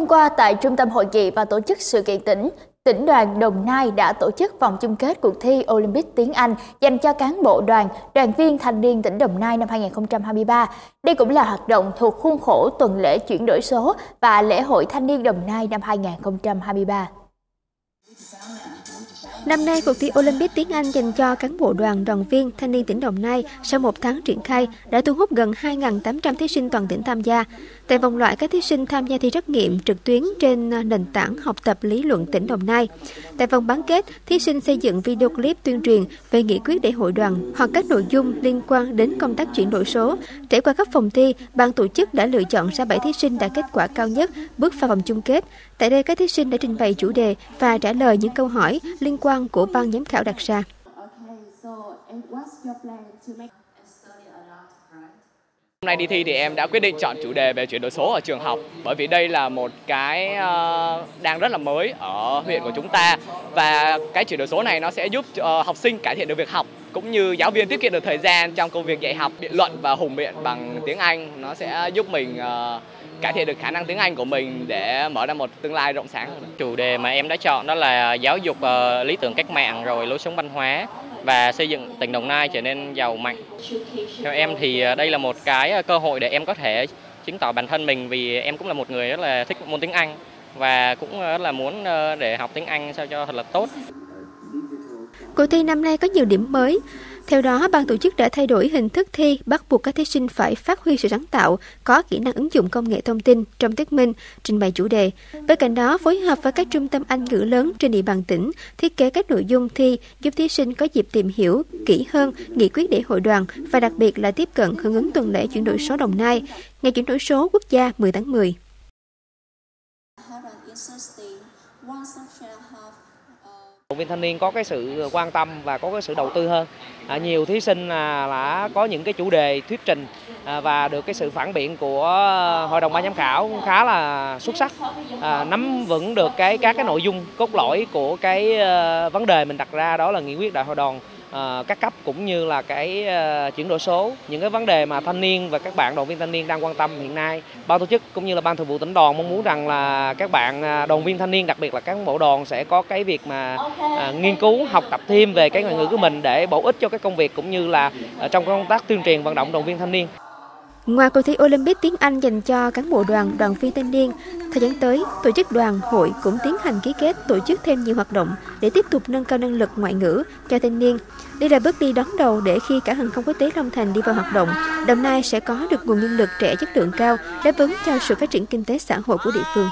Hôm qua tại Trung tâm Hội nghị và Tổ chức Sự kiện tỉnh, tỉnh đoàn Đồng Nai đã tổ chức vòng chung kết cuộc thi Olympic tiếng Anh dành cho cán bộ đoàn, đoàn viên thanh niên tỉnh Đồng Nai năm 2023. Đây cũng là hoạt động thuộc khuôn khổ tuần lễ chuyển đổi số và lễ hội thanh niên Đồng Nai năm 2023. Năm nay, cuộc thi Olympic tiếng Anh dành cho cán bộ đoàn, đoàn viên, thanh niên tỉnh Đồng Nai sau một tháng triển khai đã thu hút gần 2.800 thí sinh toàn tỉnh tham gia. Tại vòng loại, các thí sinh tham gia thi trắc nghiệm trực tuyến trên nền tảng học tập lý luận tỉnh Đồng Nai. Tại vòng bán kết, thí sinh xây dựng video clip tuyên truyền về nghị quyết để hội đoàn hoặc các nội dung liên quan đến công tác chuyển đổi số. Trải qua các phòng thi, ban tổ chức đã lựa chọn ra 7 thí sinh đạt kết quả cao nhất bước vào vòng chung kết. Tại đây, các thí sinh đã trình bày chủ đề và trả lời những câu hỏi liên quan của ban giám khảo đặt ra. Hôm nay đi thi thì em đã quyết định chọn chủ đề về chuyển đổi số ở trường học, bởi vì đây là một cái ờ, đang rất là mới ở huyện của chúng ta và cái chuyển đổi số này nó sẽ giúp ờ, học sinh cải thiện được việc học, cũng như giáo viên tiết kiệm được thời gian trong công việc dạy học, biện luận và hùng biện bằng tiếng Anh nó sẽ giúp mình ờ, cải thiện được khả năng tiếng Anh của mình để mở ra một tương lai rộng sáng hơn. Chủ đề mà em đã chọn đó là giáo dục uh, lý tưởng cách mạng rồi lối sống văn hóa và xây dựng tỉnh Đồng Nai trở nên giàu mạnh. Theo em thì ờ, đây là một cái ờ, cơ hội để em có thể chứng tỏ bản thân mình vì em cũng là một người rất là thích môn tiếng Anh và cũng rất là muốn để học tiếng Anh sao cho thật là tốt. Cuộc thi năm nay có nhiều điểm mới. Theo đó, ban tổ chức đã thay đổi hình thức thi, bắt buộc các thí sinh phải phát huy sự sáng tạo, có kỹ năng ứng dụng công nghệ thông tin trong thuyết minh, trình bày chủ đề. Bên cạnh đó, phối hợp với các trung tâm Anh ngữ lớn trên địa bàn tỉnh, thiết kế các nội dung thi giúp thí sinh có dịp tìm hiểu kỹ hơn nghị quyết để hội đoàn và đặc biệt là tiếp cận hưởng ứng tuần lễ chuyển đổi số Đồng Nai, ngày chuyển đổi số quốc gia 10 tháng 10. Hội viên thanh niên có cái sự quan tâm và có cái sự đầu tư hơn. À, nhiều thí sinh à, là đã có những cái chủ đề thuyết trình à, và được cái sự phản biện của hội đồng ban giám khảo khá là xuất sắc. À, nắm vững được cái các cái nội dung cốt lõi của cái uh, vấn đề mình đặt ra đó là nghị quyết đại hội đoàn uh, các cấp cũng như là cái uh, chuyển đổi số những cái vấn đề mà thanh niên và các bạn đoàn viên thanh niên đang quan tâm hiện nay. Ban tổ chức cũng như là ban thường vụ tỉnh đoàn mong muốn rằng là các bạn ờ, đoàn viên thanh niên đặc biệt là các bộ đoàn sẽ có cái việc mà uh, nghiên cứu học tập thêm về cái ngoại ngữ của mình để bổ ích cho cái công việc cũng như là uh, trong công tác tuyên truyền vận động đoàn viên thanh niên. Ngoài cuộc thi Olympic tiếng Anh dành cho cán bộ đoàn, đoàn viên thanh niên, thời gian tới, tổ chức đoàn, hội cũng tiến hành ký kết tổ chức thêm nhiều hoạt động để tiếp tục nâng cao năng lực ngoại ngữ cho thanh niên. Đây là bước đi đón đầu để khi cả hàng không quốc tế Long Thành đi vào hoạt động, Đồng Nai sẽ có được nguồn nhân lực trẻ chất lượng cao đáp ứng cho sự phát triển kinh tế xã hội của địa phương.